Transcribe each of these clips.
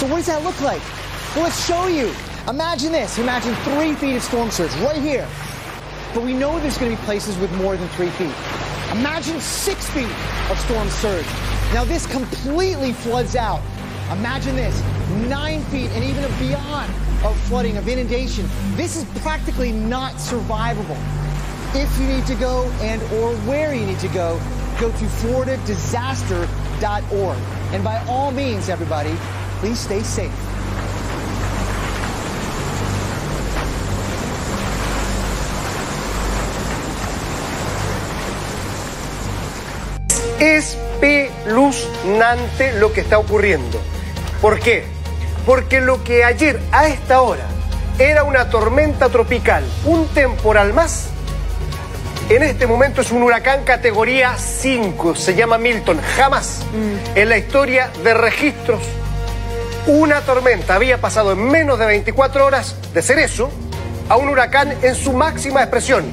So what does that look like? Well, let's show you. Imagine this. Imagine three feet of storm surge right here. But we know there's going to be places with more than three feet. Imagine six feet of storm surge. Now this completely floods out. Imagine this, nine feet and even beyond of flooding, of inundation. This is practically not survivable. If you need to go and or where you need to go, go to floridadisaster.org. And by all means, everybody, please stay safe. espeluznante lo que está ocurriendo. ¿Por qué? Porque lo que ayer a esta hora era una tormenta tropical, un temporal más, en este momento es un huracán categoría 5, se llama Milton. Jamás en la historia de registros una tormenta había pasado en menos de 24 horas de ser eso a un huracán en su máxima expresión,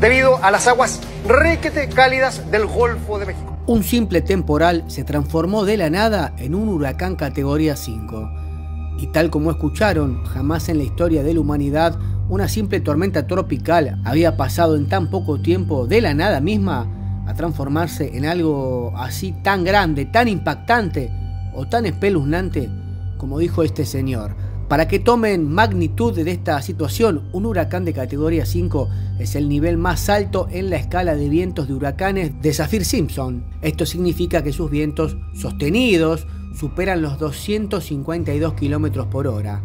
debido a las aguas requete cálidas del Golfo de México. Un simple temporal se transformó de la nada en un huracán categoría 5. Y tal como escucharon, jamás en la historia de la humanidad una simple tormenta tropical había pasado en tan poco tiempo de la nada misma a transformarse en algo así tan grande, tan impactante o tan espeluznante como dijo este señor. Para que tomen magnitud de esta situación, un huracán de categoría 5 es el nivel más alto en la escala de vientos de huracanes de Saffir-Simpson. Esto significa que sus vientos sostenidos superan los 252 km por hora.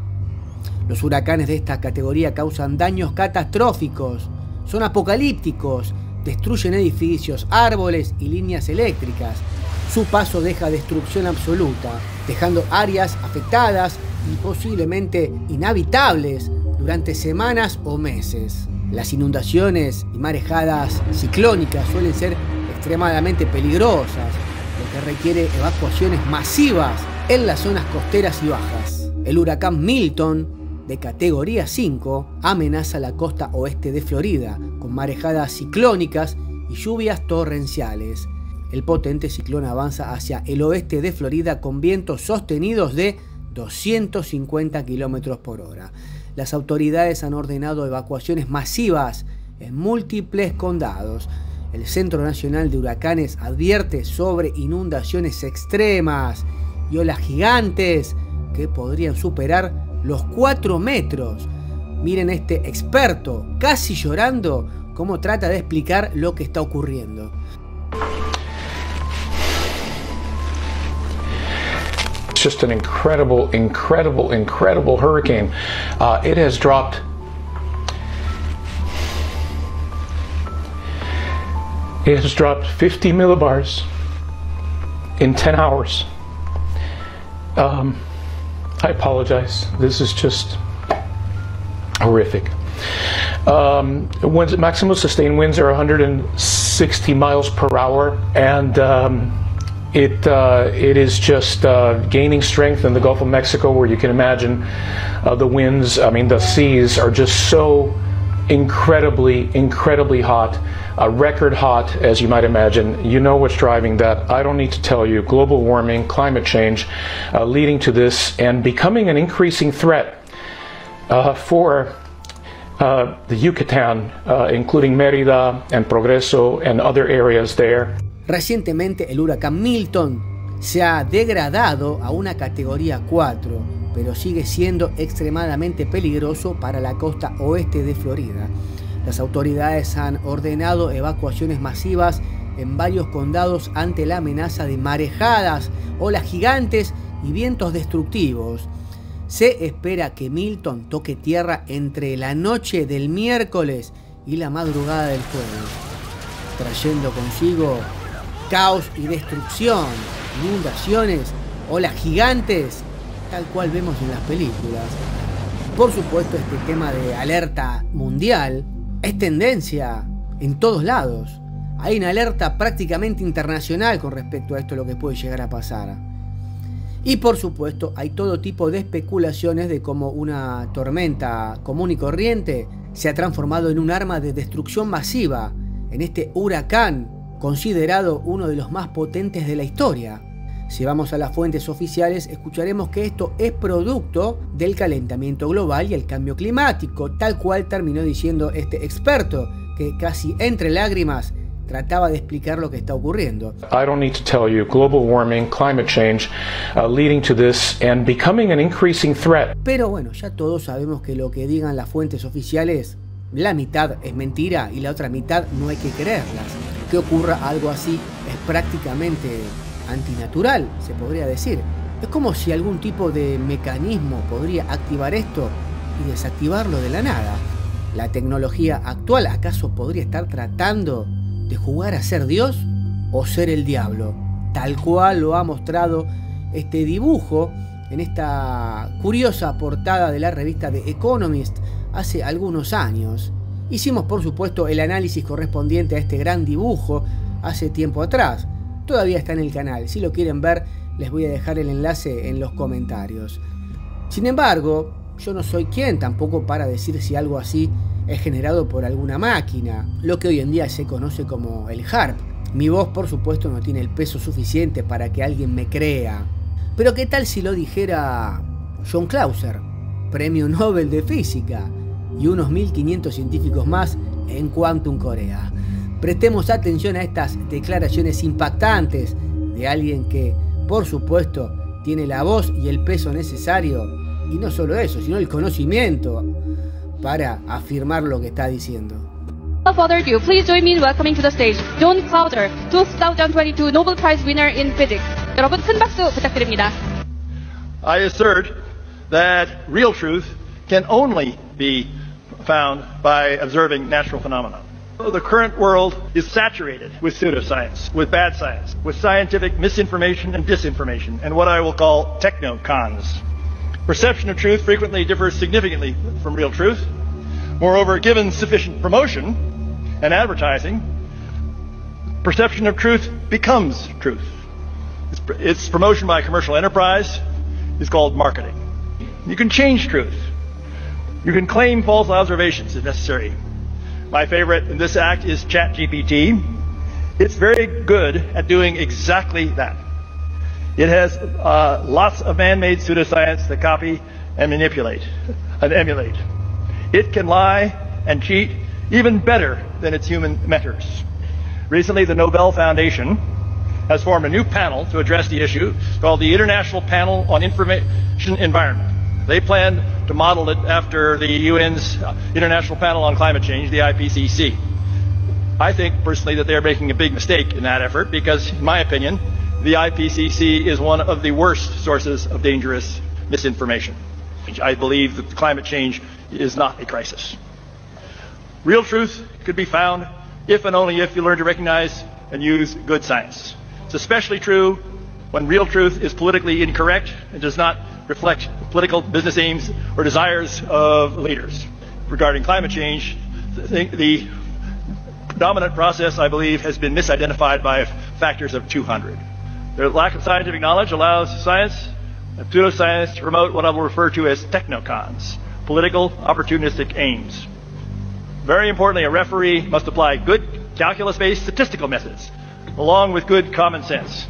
Los huracanes de esta categoría causan daños catastróficos, son apocalípticos, destruyen edificios, árboles y líneas eléctricas. Su paso deja destrucción absoluta, dejando áreas afectadas y posiblemente inhabitables durante semanas o meses. Las inundaciones y marejadas ciclónicas suelen ser extremadamente peligrosas, lo que requiere evacuaciones masivas en las zonas costeras y bajas. El huracán Milton, de categoría 5, amenaza la costa oeste de Florida, con marejadas ciclónicas y lluvias torrenciales. El potente ciclón avanza hacia el oeste de Florida con vientos sostenidos de 250 km por hora. Las autoridades han ordenado evacuaciones masivas en múltiples condados. El Centro Nacional de Huracanes advierte sobre inundaciones extremas y olas gigantes que podrían superar los 4 metros. Miren este experto, casi llorando, cómo trata de explicar lo que está ocurriendo. Just an incredible, incredible, incredible hurricane. Uh, it has dropped. It has dropped 50 millibars in 10 hours. Um, I apologize. This is just horrific. Um, winds, maximum sustained winds are 160 miles per hour, and um, it uh, it is just uh, gaining strength in the Gulf of Mexico, where you can imagine uh, the winds. I mean, the seas are just so incredibly, incredibly hot, uh, record hot, as you might imagine. You know what's driving that. I don't need to tell you. Global warming, climate change, uh, leading to this and becoming an increasing threat uh, for. The Yucatan, including Merida and Progreso and other areas there. Recientemente el huracán Milton se ha degradado a una categoría 4, pero sigue siendo extremadamente peligroso para la costa oeste de Florida. Las autoridades han ordenado evacuaciones masivas en varios condados ante la amenaza de marejadas, olas gigantes y vientos destructivos. Se espera que Milton toque tierra entre la noche del miércoles y la madrugada del jueves, trayendo consigo caos y destrucción, inundaciones, olas gigantes, tal cual vemos en las películas. Por supuesto, este tema de alerta mundial es tendencia en todos lados. Hay una alerta prácticamente internacional con respecto a esto, lo que puede llegar a pasar. Y por supuesto, hay todo tipo de especulaciones de cómo una tormenta común y corriente se ha transformado en un arma de destrucción masiva, en este huracán considerado uno de los más potentes de la historia. Si vamos a las fuentes oficiales, escucharemos que esto es producto del calentamiento global y el cambio climático, tal cual terminó diciendo este experto, que casi entre lágrimas trataba de explicar lo que está ocurriendo. I don't need to tell you global warming, climate change, uh, leading to this and becoming an increasing threat. Pero bueno, ya todos sabemos que lo que digan las fuentes oficiales, la mitad es mentira y la otra mitad no hay que creerlas. Que ocurra algo así es prácticamente antinatural, se podría decir. Es como si algún tipo de mecanismo podría activar esto y desactivarlo de la nada. ¿La tecnología actual acaso podría estar tratando de jugar a ser Dios o ser el diablo? Tal cual lo ha mostrado este dibujo en esta curiosa portada de la revista The Economist hace algunos años. Hicimos por supuesto el análisis correspondiente a este gran dibujo hace tiempo atrás todavía está en el canal. Si lo quieren ver, les voy a dejar el enlace en los comentarios. Sin embargo, yo no soy quien tampoco para decir si algo así es generado por alguna máquina, lo que hoy en día se conoce como el HARP. Mi voz, por supuesto, no tiene el peso suficiente para que alguien me crea. Pero ¿qué tal si lo dijera John Clauser, premio Nobel de Física, y unos 1500 científicos más en Quantum Corea? Prestemos atención a estas declaraciones impactantes de alguien que, por supuesto, tiene la voz y el peso necesario, y no solo eso, sino el conocimiento para afirmar lo que está diciendo. Without further ado, please join me in welcoming to the stage John Clouder, 2022 Nobel Prize winner in physics. 여러분 큰 박수 부탁드립니다. I assert that real truth can only be found by observing natural phenomena. The current world is saturated with pseudoscience, with bad science, with scientific misinformation and disinformation, and what I will call techno-cons. Perception of truth frequently differs significantly from real truth. Moreover, given sufficient promotion and advertising, perception of truth becomes truth. Its, its promotion by commercial enterprise is called marketing. You can change truth. You can claim false observations if necessary. My favorite in this act is ChatGPT. It's very good at doing exactly that. It has uh, lots of man-made pseudoscience that copy and manipulate and emulate. It can lie and cheat even better than its human mentors. Recently, the Nobel Foundation has formed a new panel to address the issue called the International Panel on Information Environment. They plan to model it after the UN's uh, International Panel on Climate Change, the IPCC. I think personally that they're making a big mistake in that effort because, in my opinion, the IPCC is one of the worst sources of dangerous misinformation. I believe that climate change is not a crisis. Real truth could be found if and only if you learn to recognize and use good science. It's especially true when real truth is politically incorrect and does not reflect political business aims or desires of leaders. Regarding climate change, the, the dominant process, I believe, has been misidentified by factors of 200. Their lack of scientific knowledge allows science and pseudoscience to promote what I will refer to as technocons, political opportunistic aims. Very importantly, a referee must apply good calculus-based statistical methods, along with good common sense.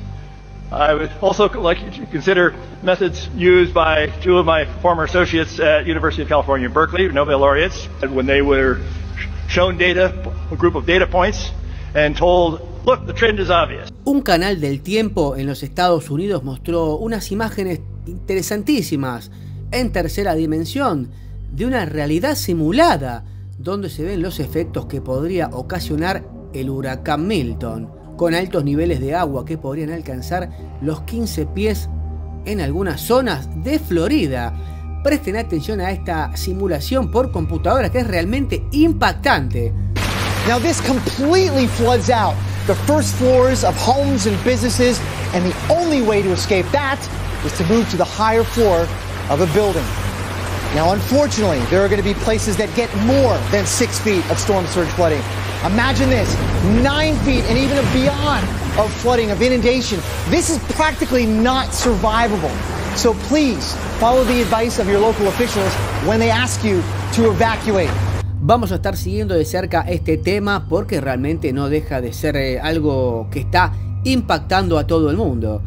I would also like to consider methods used by two of my former associates at University of California, Berkeley, Nobel laureates, when they were shown data, a group of data points, and told, look, the trend is obvious. Un canal del tiempo en los Estados Unidos mostró unas imágenes interesantísimas en tercera dimensión de una realidad simulada donde se ven los efectos que podría ocasionar el huracán Milton con altos niveles de agua que podrían alcanzar los 15 pies en algunas zonas de Florida. Presten atención a esta simulación por computadora que es realmente impactante. Now this completely floods out the first floors of homes and businesses, and the only way to escape that is to move to the higher floor of a building. Now, unfortunately, there are going to be places that get more than six feet of storm surge flooding. Imagine this, nine feet and even beyond of flooding, of inundation. This is practically not survivable. So please follow the advice of your local officials when they ask you to evacuate. Vamos a estar siguiendo de cerca este tema porque realmente no deja de ser eh, algo que está impactando a todo el mundo.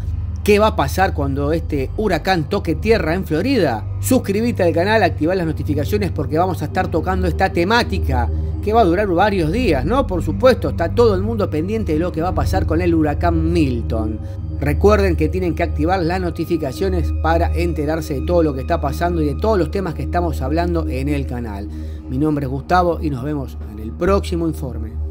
¿Qué va a pasar cuando este huracán toque tierra en Florida? Suscríbete al canal, activa las notificaciones porque vamos a estar tocando esta temática que va a durar varios días, ¿no? Por supuesto, está todo el mundo pendiente de lo que va a pasar con el huracán Milton. Recuerden que tienen que activar las notificaciones para enterarse de todo lo que está pasando y de todos los temas que estamos hablando en el canal. Mi nombre es Gustavo y nos vemos en el próximo informe.